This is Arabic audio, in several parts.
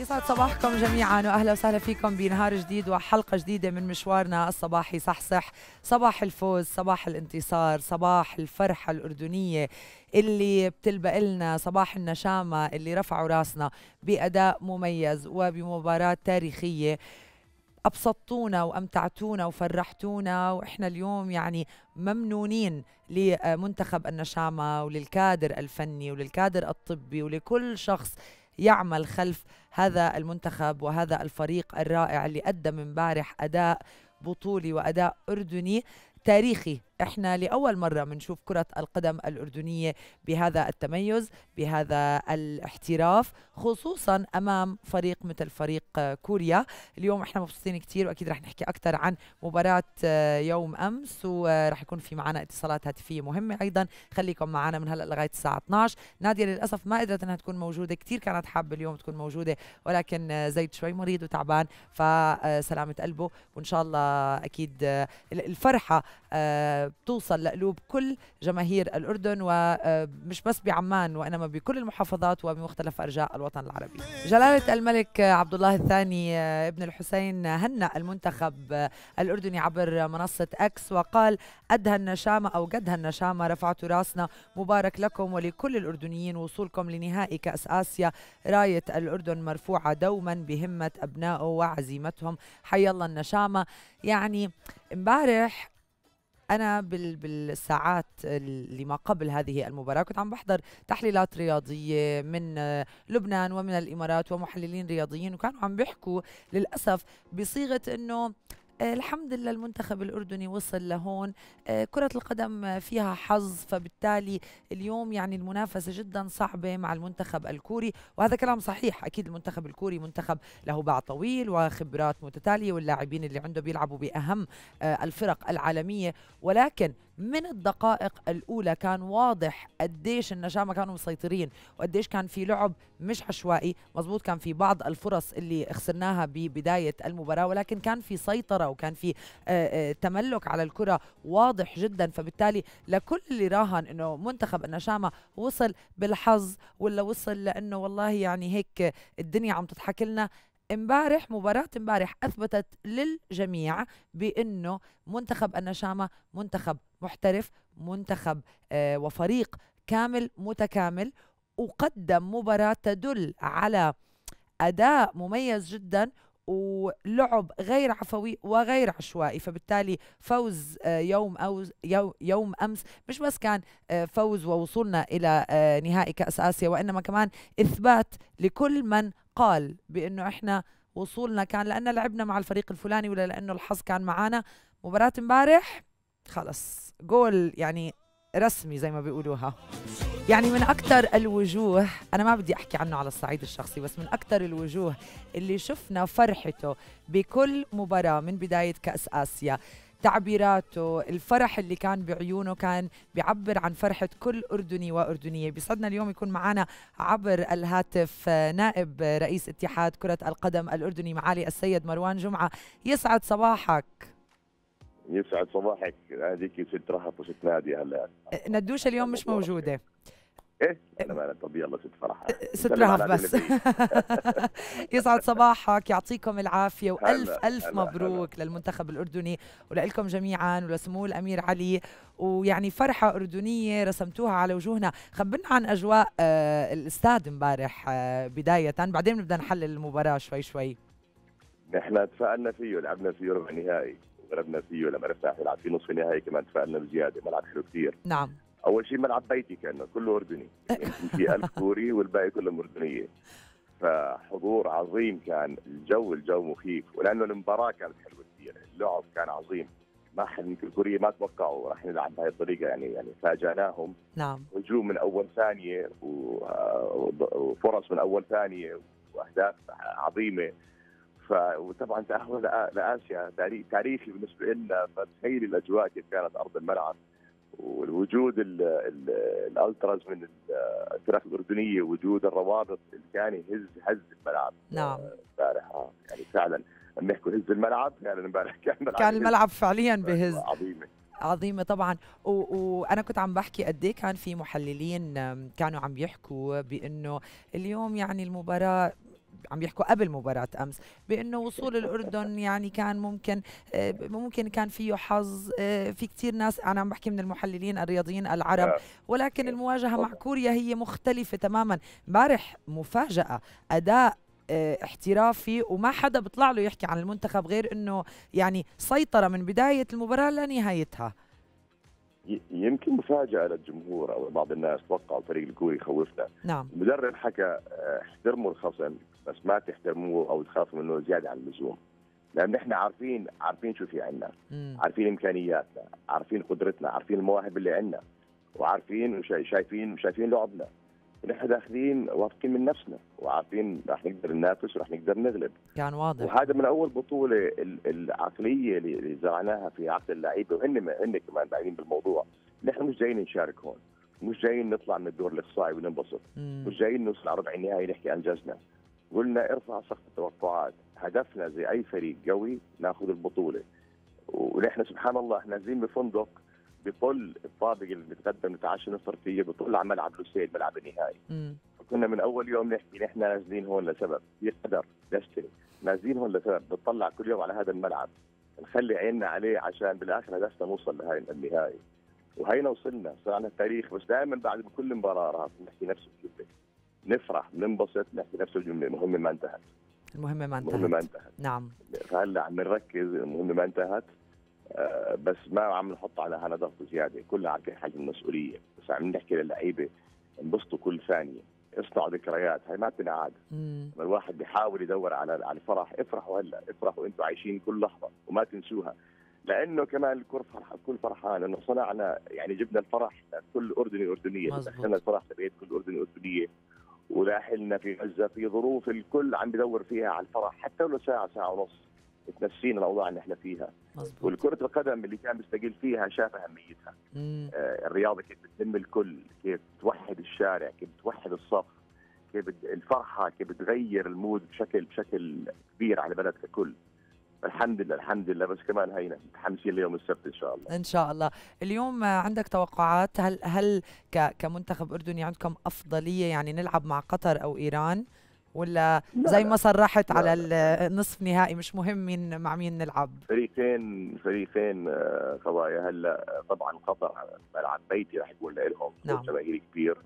يسعد صباحكم جميعا واهلا وسهلا فيكم بنهار جديد وحلقة جديدة من مشوارنا الصباحي. صحصح صباح الفوز صباح الانتصار صباح الفرحة الأردنية اللي بتلبق لنا صباح النشامة اللي رفعوا راسنا بأداء مميز وبمباراة تاريخية. أبسطتونا وأمتعتونا وفرحتونا وإحنا اليوم يعني ممنونين لمنتخب النشامة وللكادر الفني وللكادر الطبي ولكل شخص يعمل خلف هذا المنتخب وهذا الفريق الرائع اللي قدم امبارح أداء بطولي وأداء أردني تاريخي. إحنا لأول مرة بنشوف كرة القدم الأردنية بهذا التميز بهذا الاحتراف خصوصا أمام فريق مثل فريق كوريا. اليوم إحنا مبسوطين كثير وأكيد رح نحكي أكثر عن مباراة يوم أمس ورح يكون في معنا اتصالات هاتفية مهمة أيضا. خليكم معنا من هلأ لغاية الساعة 12 نادية للأسف ما قدرت إنها تكون موجودة كثير كانت حابة اليوم تكون موجودة ولكن زيد شوي مريض وتعبان فسلامة قلبه. وإن شاء الله أكيد الفرحة بتوصل لقلوب كل جماهير الأردن ومش بس بعمان وإنما بكل المحافظات وبمختلف أرجاء الوطن العربي. جلالة الملك عبد الله الثاني ابن الحسين هنأ المنتخب الأردني عبر منصة أكس وقال أدهى النشامة أو قدها النشامة رفعتوا راسنا. مبارك لكم ولكل الأردنيين وصولكم لنهائي كأس آسيا. راية الأردن مرفوعة دوما بهمة أبنائه وعزيمتهم. حي الله النشامة. يعني امبارح أنا بال بالساعات اللي ما قبل هذه المباراة كنت عم بحضر تحليلات رياضية من لبنان ومن الإمارات ومحللين رياضيين وكانوا عم بيحكوا للأسف بصيغة إنه الحمد لله المنتخب الأردني وصل لهون. كرة القدم فيها حظ فبالتالي اليوم يعني المنافسة جدا صعبة مع المنتخب الكوري. وهذا كلام صحيح أكيد المنتخب الكوري منتخب له باع طويل وخبرات متتالية واللاعبين اللي عنده بيلعبوا بأهم الفرق العالمية. ولكن من الدقائق الأولى كان واضح قديش النجامة كانوا مسيطرين وقديش كان في لعب مش عشوائي. مزبوط كان في بعض الفرص اللي خسرناها ببداية المباراة ولكن كان في سيطرة وكان في تملك على الكرة واضح جدا. فبالتالي لكل اللي راهن إنه منتخب النشامة وصل بالحظ ولا وصل لأنه والله يعني هيك الدنيا عم تضحك لنا امبارح مباراة امبارح أثبتت للجميع بأنه منتخب النشامة منتخب محترف منتخب آه وفريق كامل متكامل وقدم مباراة تدل على أداء مميز جدا ولعب غير عفوي وغير عشوائي. فبالتالي فوز يوم أو يوم أمس مش بس كان فوز ووصولنا إلى نهائي كأس آسيا وإنما كمان إثبات لكل من قال بأنه إحنا وصولنا كان لأن لعبنا مع الفريق الفلاني ولا لأنه الحظ كان معانا. مباراة امبارح خلص. جول يعني رسمي زي ما بيقولوها. يعني من أكثر الوجوه أنا ما بدي أحكي عنه على الصعيد الشخصي بس من أكثر الوجوه اللي شفنا فرحته بكل مباراة من بداية كأس آسيا. تعبيراته. الفرح اللي كان بعيونه كان بيعبر عن فرحة كل أردني وأردنية. بيسعدنا اليوم يكون معنا عبر الهاتف نائب رئيس اتحاد كرة القدم الأردني معالي السيد مروان جمعة. يسعد صباحك. يسعد صباحك. هذيك ست رهف وست نادي هلا. ندوشة اليوم مش موجودة. إيه؟ أنا ما طب يلا ست فرح. ست رهف بس يسعد صباحك يعطيكم العافية وألف هلا ألف هلا مبروك هلا للمنتخب الأردني ولكم جميعا ولسمو الأمير علي. ويعني فرحة أردنية رسمتوها على وجوهنا. خبرنا عن أجواء آه الإستاد امبارح آه بداية. بعدين بنبدا نحلل المباراة شوي شوي. نحن تفائلنا فيه لعبنا فيه ربع نهائي غلبنا فيه لما رفع نلعب في نصف النهائي كمان تفائلنا بزيادة. ملعب حلو كثير نعم. أول شيء ملعب بيتي كان كله أردني. يعني في ألف كوري والباقي كلهم اردنيه فحضور عظيم كان. الجو الجو مخيف. ولأنه المباراة كانت حلوة كثير. اللعب كان عظيم. ما حد يمكن كوريا ما توقعوا راح نلعب بهذه الطريقة. يعني يعني فاجأناهم. نعم. هجوم من أول ثانية وفرص من أول ثانية وأهداف عظيمة. وطبعا تأهل لآسيا. تاريخي بالنسبة لنا فتخيل الأجواء كيف كانت أرض الملعب. والوجود الالتراز من الفرق الأردنية وجود الروابط اللي كان يهز هز الملعب. نعم. امبارح يعني فعلا. لما يحكوا هز الملعب فعلا امبارح كان الملعب كان الملعب فعليا بهز. عظيمه عظيمة طبعا. وأنا كنت عم بحكي قد كان في محللين كانوا عم يحكوا بأنه اليوم يعني المباراة عم يحكوا قبل مباراة أمس بأنه وصول الأردن يعني كان ممكن آه، ممكن كان فيه حظ آه، في كثير ناس أنا عم بحكي من المحللين الرياضيين العرب آه. ولكن المواجهة مع كوريا هي مختلفة تماما. امبارح مفاجأة أداء آه، احترافي وما حدا بيطلع له يحكي عن المنتخب غير إنه يعني سيطرة من بداية المباراة لنهايتها. يمكن مفاجأة للجمهور أو بعض الناس توقعوا الفريق الكوري يخوفنا. نعم. المدرب حكى احترموا الخصم بس ما تحترموه أو تخافوا منه زيادة عن اللزوم. لأن إحنا عارفين عارفين شو في عندنا. عارفين إمكانياتنا. عارفين قدرتنا. عارفين المواهب اللي عندنا وعارفين وشا- شايفين شايفين لعبنا. ونحن داخلين واثقين من نفسنا. وعارفين رح نقدر ننافس ورح نقدر نغلب. كان واضح. وهذا من أول بطولة ال- العقلية اللي زرعناها في عقل اللعيبة. وهن هن كمان باينين بالموضوع. نحن مش جايين نشارك هون. مش جايين نطلع من الدور الإقصائي وننبسط. مش جايين نوصل على ربع النهائي نحكي انجزنا قلنا ارفع سقف التوقعات. هدفنا زي أي فريق قوي ناخذ البطولة. ونحن سبحان الله إحنا نازلين بفندق بطل الطابق اللي بنتقدم نتعشى نفطر فيه بطل على ملعب لوسيل ملعب النهائي. مم. كنا من أول يوم نحكي نحن نازلين هون لسبب. في قدر دستني. نازلين هون لسبب. بنطلع كل يوم على هذا الملعب. نخلي عيننا عليه عشان بالآخر هدفنا نوصل لهاي النهائي. وهينا وصلنا. صرنا التاريخ بس دائما بعد كل مباراة راح نحكي نفس الجمله نفرح ننبسط نحكي نفس الجملة المهمه ما انتهت. المهمه ما المهمه ما انتهت. انتهت. نعم. فهلأ عم نركز المهمه ما انتهت. آه، بس ما عم نحط على هذا ضغط زيادة. كلها عارفين حجم المسؤولية. بس عم نحكي للعيبة انبسطوا كل ثانية. اصنعوا ذكريات هاي ما بتنعاد. لما الواحد بيحاول يدور على على الفرح افرحوا هلأ. افرحوا أنتم عايشين كل لحظة وما تنسوها. لأنه كمان الكل فرح الكل فرحان. انه صنعنا يعني جبنا الفرح لكل أردني أردنية. دخلنا الفرح لبيت كل أردني أردنية. ولاحلنا في غزة في ظروف الكل عم بدور فيها على الفرح حتى لو ساعة ساعة ونص تنسينا الأوضاع اللي إحنا فيها. مزبوط والكرة القدم اللي كان بيستقل فيها شاف أهميتها. مم. آه، الرياضة كيف بتلم الكل كيف توحد الشارع كيف توحد الصف كيف الفرحة كيف بتغير المود بشكل بشكل كبير على البلد ككل. الحمد لله الحمد لله. بس كمان هينا متحمسين ليوم السبت إن شاء الله. إن شاء الله. اليوم عندك توقعات؟ هل هل كمنتخب أردني عندكم أفضلية يعني نلعب مع قطر أو إيران؟ ولا لا زي. ما صرحت على. النصف نهائي مش مهم مين مع مين نلعب؟ فريقين فريقين آه، قضايا. هلأ آه، طبعا قطر ملعب بيتي راح يكون لهم نعم. جماهيري كبير.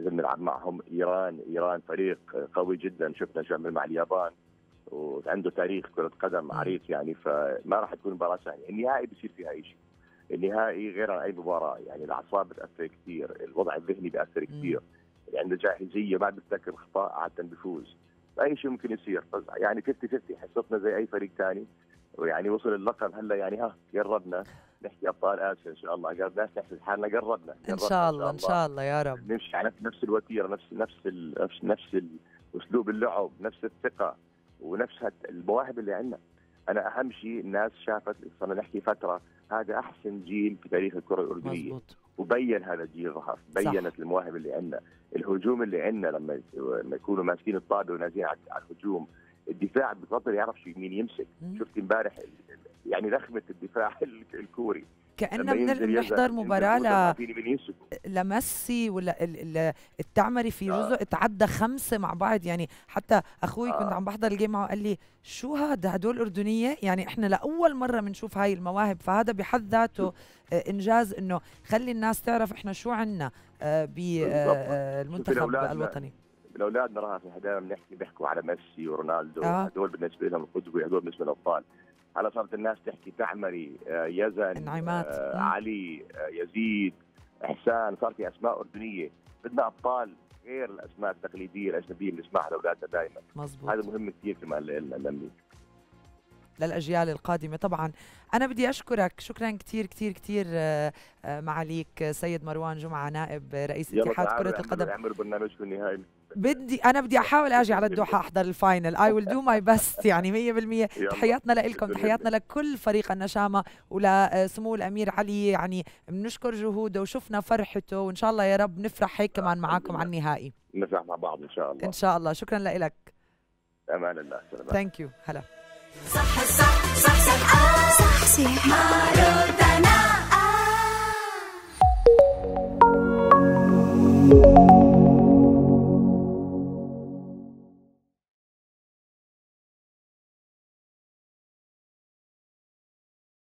اذا بنلعب معهم. إيران إيران فريق قوي جدا. شفنا شو عمل مع اليابان. وعنده تاريخ كرة قدم. عريق يعني فما راح تكون مباراة سهلة، النهائي بصير فيها أي شيء. النهائي غير عن أي مباراة يعني الأعصاب بتأثر كثير، الوضع الذهني بيأثر كثير، اللي عنده جاهزية ما بيفتكر أخطاء عادة بيفوز. فأي شيء ممكن يصير، بس يعني 50 50 حصتنا زي أي فريق ثاني ويعني وصل اللقب هلا يعني ها قربنا نحكي أبطال آسيا إن شاء الله. قربنا نحسب حالنا قربنا إن شاء الله. إن شاء الله يا رب. نمشي على نفس الوتيرة نفس نفس ال- نفس نفس اسلوب اللعب نفس الثقة. ونفس المواهب اللي عندنا. أنا اهم شيء الناس شافت صرنا نحكي فترة هذا أحسن جيل في تاريخ الكرة الأردنية. مزبوط وبين هذا الجيل ظهر بينت المواهب اللي عندنا. الهجوم اللي عندنا لما لما يكونوا ماسكين الطابة ونازلين على الهجوم الدفاع بفضل يعرف شو مين يمسك. مم. شفت امبارح يعني لخمه الدفاع ال- الكوري. كأننا بنحضر مباراة ل... لميسي ولا ال- ال- التعمري في آه. جزء تعدى خمسه مع بعض. يعني حتى أخوي كنت آه. عم بحضر الجيم معه قال لي شو هذا؟ هدول أردنية؟ يعني إحنا لأول مرة بنشوف هاي المواهب. فهذا بحد ذاته آه، إنجاز إنه خلي الناس تعرف إحنا شو عنا بالمنتخب الأولاد الوطني. الاولاد نراها في دائما بنحكي بيحكوا على ميسي ورونالدو. آه. هدول بالنسبة لهم القدوه هدول بالنسبة للأبطال. هلا صارت الناس تحكي تعمري آه، يزن انعمات. آه،. علي آه، يزيد إحسان صار في أسماء أردنية. بدنا أبطال غير الأسماء التقليدية الأجنبية اللي بنسمعها لأولادنا دائما مزبوط هذا مهم كثير كمان لنا للأجيال القادمة. طبعا أنا بدي أشكرك. شكرا كثير كثير كثير معاليك سيد مروان جمعة نائب رئيس اتحاد اعملوا- القدم. اعملوا برنامجكم النهائي. بدي أنا بدي أحاول أجي على الدوحة أحضر ال final. I will do my best يعني 100% يلا. تحياتنا لكم تحياتنا لكل فريق النشامة ولسمو الأمير علي. يعني بنشكر جهوده وشفنا فرحته. وإن شاء الله يا رب نفرح هيك كمان معاكم على النهائي. نفرح مع بعض إن شاء الله. إن شاء الله. شكرا لك أمان الله. سلام ثانك يو هلا. صح صح صح صح. صح. صح مع رضا